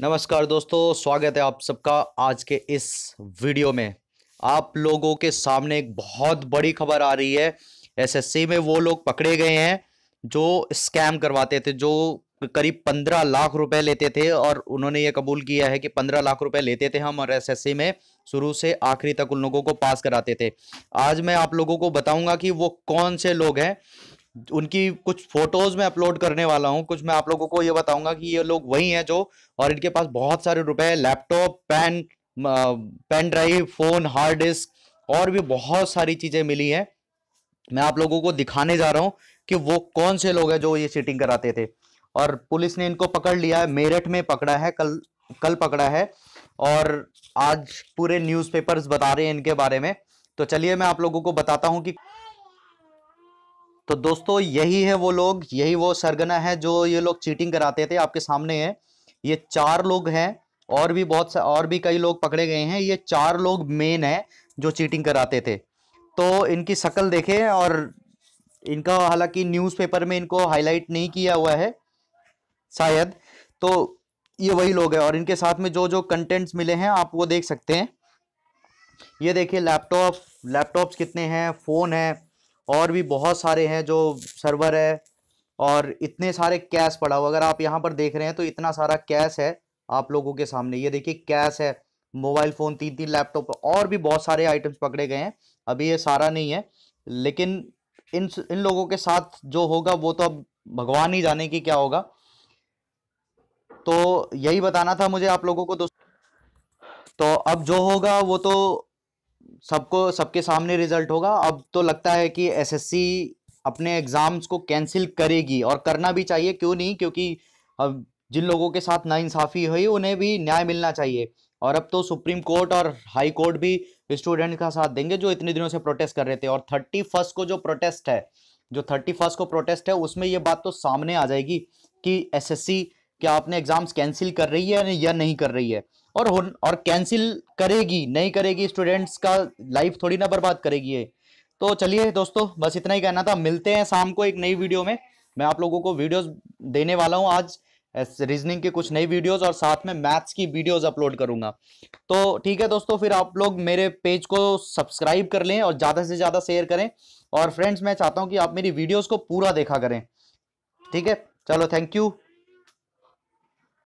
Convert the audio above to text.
नमस्कार दोस्तों, स्वागत है आप सबका आज के इस वीडियो में। आप लोगों के सामने एक बहुत बड़ी खबर आ रही है। एसएससी में वो लोग पकड़े गए हैं जो स्कैम करवाते थे, जो करीब पंद्रह लाख रुपए लेते थे और उन्होंने ये कबूल किया है कि पंद्रह लाख रुपए लेते थे हम और एसएससी में शुरू से आखिरी तक उन लोगों को पास कराते थे। आज मैं आप लोगों को बताऊँगा कि वो कौन से लोग हैं उनकी कुछ फ़ोटोज़ में अपलोड करने वाला हूँ। कुछ मैं आप लोगों को ये बताऊँगा कि ये लोग वही हैं जो और इनके पास बहुत सारे रुपए laptop, pen pen drive, phone, hard disk और भी बहुत सारी चीज़ें मिली हैं। मैं आप लोगों को दिखाने जा रहा हूँ कि वो कौन से लोग हैं जो ये चीटिंग कराते थे। और पुलिस ने इनको पकड़ लिया है। मेरठ में पकड़ा है, कल कल पकड़ा है और आज पूरे न्यूज़पेपर्स बता रहे हैं इनके बारे में। तो चलिए मैं आप लोगों को बताता हूँ कि तो दोस्तों, यही है वो लोग, यही वो सरगना है जो ये लोग चीटिंग कराते थे आपके सामने है। ये चार लोग हैं, और भी बहुत सा, और भी कई लोग पकड़े गए हैं। ये चार लोग मेन है जो चीटिंग कराते थे। तो इनकी शक्ल देखें, और इनका हालाँकि न्यूज़पेपर में इनको हाईलाइट नहीं किया हुआ है, शायद। तो ये वही लोग हैं, और इनके साथ में जो जो कंटेंट्स मिले हैं, आप वो देख सकते हैं। ये देखिए लैपटॉप लैपटॉप्स कितने हैं फ़ोन है और भी बहुत सारे हैं जो सर्वर है और इतने सारे कैश पड़ा हुआ अगर आप यहाँ पर देख रहे हैं तो इतना सारा कैश है आप लोगों के सामने। ये देखिए कैश है, मोबाइल फ़ोन तीन तीन लैपटॉप और भी बहुत सारे आइटम्स पकड़े गए हैं। अभी ये सारा नहीं है, लेकिन इन इन लोगों के साथ जो होगा वो तो अब भगवान ही जाने की क्या होगा। तो यही बताना था मुझे आप लोगों को दोस्तों तो अब जो होगा वो तो सबको, सबके सामने रिज़ल्ट होगा। अब तो लगता है कि एसएससी अपने एग्ज़ाम्स को कैंसिल करेगी और करना भी चाहिए, क्यों नहीं? क्योंकि अब जिन लोगों के साथ नाइंसाफ़ी हुई, उन्हें भी न्याय मिलना चाहिए। और अब तो सुप्रीम कोर्ट और हाई कोर्ट भी स्टूडेंट का साथ देंगे, जो इतने दिनों से प्रोटेस्ट कर रहे थे। और थर्टी फ़र्स्ट को जो प्रोटेस्ट है, जो थर्टी फ़र्स्ट को प्रोटेस्ट है, उसमें ये बात तो सामने आ जाएगी कि एसएससी क्या आपने एग्ज़ाम्स कैंसिल कर रही है या नहीं कर रही है? और और कैंसिल करेगी, नहीं करेगी स्टूडेंट्स का लाइफ थोड़ी ना बर्बाद करेगी ये। तो चलिए दोस्तों, बस इतना ही कहना था। मिलते हैं शाम को एक नई वीडियो में। मैं आप लोगों को वीडियोस देने वाला हूँ आज। रीजनिंग के कुछ नई वीडियोस और साथ में मैथ्स की वीडियोस अपलोड करूँगा। तो ठीक है दोस्तों, फिर आप लोग मेरे पेज को सब्सक्राइब कर लें और ज़्यादा से ज़्यादा शेयर करें। और फ्रेंड्स मैं चाहता हूँ कि आप मेरी वीडियोस को पूरा देखा करें। ठीक है? चलो थैंक यू